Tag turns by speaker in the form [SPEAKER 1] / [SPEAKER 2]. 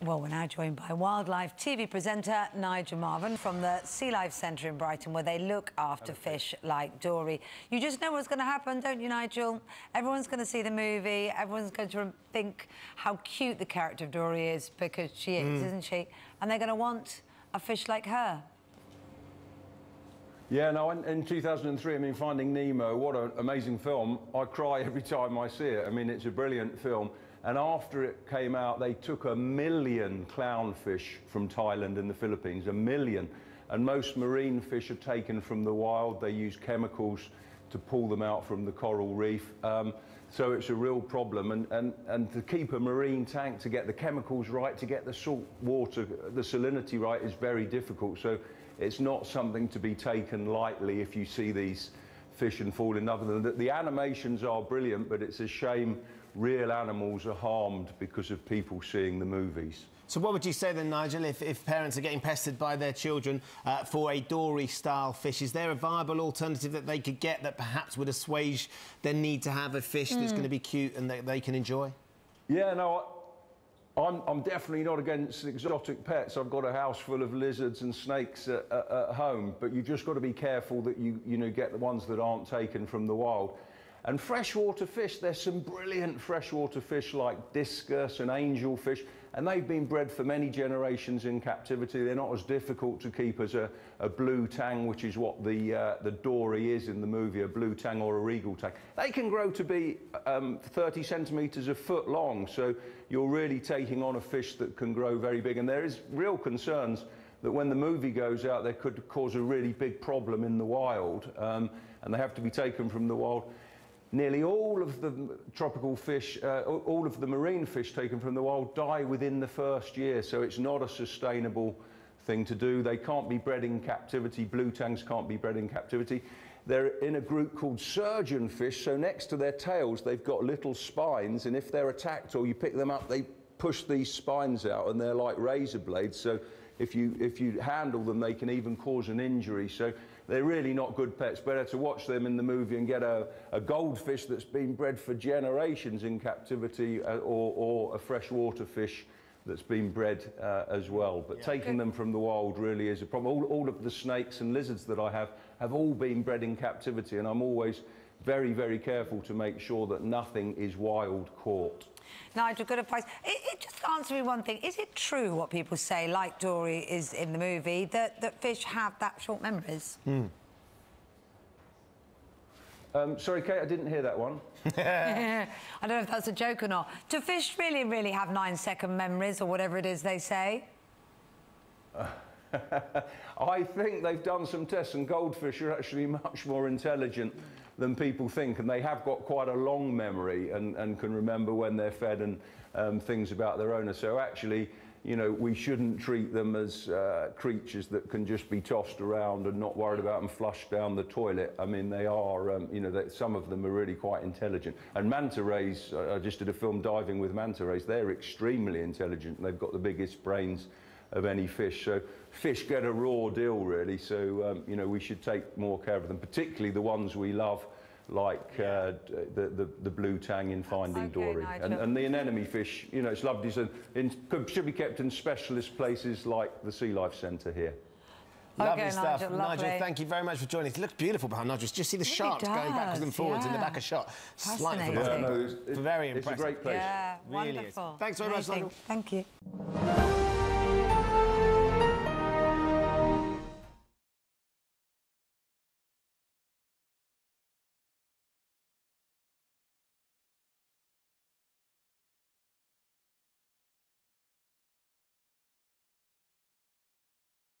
[SPEAKER 1] Well, we're now joined by wildlife TV presenter Nigel Marven from the Sea Life Centre in Brighton, where they look after fish like Dory. You just know what's going to happen, don't you, Nigel? Everyone's going to see the movie. Everyone's going to think how cute the character of Dory is because she is, mm. isn't she? And they're going to want a fish like her.
[SPEAKER 2] Yeah, no, in, in, 2003, I mean, Finding Nemo, what an amazing film. I cry every time I see it. I mean, it's a brilliant film. And after it came out, they took a million clownfish from Thailand and the Philippines, a million. And most marine fish are taken from the wild. They use chemicals to pull them out from the coral reef. Um, so it's a real problem. And, and, and to keep a marine tank, to get the chemicals right, to get the salt water, the salinity right is very difficult. So it's not something to be taken lightly if you see these fish and fall in love with them. The, the animations are brilliant, but it's a shame real animals are harmed because of people seeing the movies.
[SPEAKER 3] So what would you say then, Nigel, if, if parents are getting pestered by their children uh, for a dory-style fish? Is there a viable alternative that they could get that perhaps would assuage their need to have a fish mm. that's going to be cute and that they can enjoy?
[SPEAKER 2] Yeah, no, I'm, I'm, definitely not against exotic pets. I've got a house full of lizards and snakes at, at, at home, but you've just got to be careful that you, you know, get the ones that aren't taken from the wild. And freshwater fish, there's some brilliant freshwater fish like discus and angelfish, and they've been bred for many generations in captivity. They're not as difficult to keep as a, a blue tang, which is what the, uh, the dory is in the movie, a blue tang or a regal tang. They can grow to be um, 30 centimetres a foot long, so you're really taking on a fish that can grow very big. And there is real concerns that when the movie goes out, they could cause a really big problem in the wild, um, and they have to be taken from the wild. Nearly all of the tropical fish, uh, all of the marine fish taken from the wild die within the first year, so it's not a sustainable thing to do. They can't be bred in captivity. Blue tangs can't be bred in captivity. They're in a group called surgeon fish, so next to their tails, they've got little spines, and if they're attacked or you pick them up, they push these spines out, and they're like razor blades. So if you, if you handle them, they can even cause an injury. So they're really not good pets. Better to watch them in the movie and get a, a goldfish that's been bred for generations in captivity uh, or, or a freshwater fish that's been bred uh, as well. But yeah. taking them from the wild really is a problem. All, all of the snakes and lizards that I have have all been bred in captivity and I'm always very, very careful to make sure that nothing is wild caught.
[SPEAKER 1] Nigel, good advice. It, it, just answer me one thing. Is it true what people say, like Dory is in the movie, that, that fish have that short memories?
[SPEAKER 2] Mm. Um, sorry, Kate, I didn't hear that one.
[SPEAKER 1] I don't know if that's a joke or not. Do fish really, really have nine-second memories or whatever it is they say?
[SPEAKER 2] Uh, I think they've done some tests and goldfish are actually much more intelligent than people think and they have got quite a long memory and, and can remember when they're fed and um, things about their owner. So actually, you know, we shouldn't treat them as uh, creatures that can just be tossed around and not worried about and flushed down the toilet. I mean, they are, um, you know, they, some of them are really quite intelligent. And manta rays, I just did a film diving with manta rays, they're extremely intelligent. They've got the biggest brains of any fish. So fish get a raw deal, really. So, um, you know, we should take more care of them, particularly the ones we love, like uh, the, the, the, blue tang in Finding okay, Dory. And, and, the anemone fish, you know, it's lovely. So in, should be kept in specialist places like the Sea Life Centre here.
[SPEAKER 3] Lovely okay, stuff. Nigel, Nigel, thank you very much for joining us. It looks beautiful behind Nigel. Just see the sharks going backwards and forwards yeah. in the back of shot.
[SPEAKER 1] Slightly
[SPEAKER 2] yeah, no, it's,
[SPEAKER 3] very impressive.
[SPEAKER 2] It's a great place.
[SPEAKER 1] Yeah, really wonderful.
[SPEAKER 3] Is. Thanks very Amazing. much, Nigel.
[SPEAKER 1] Thank you.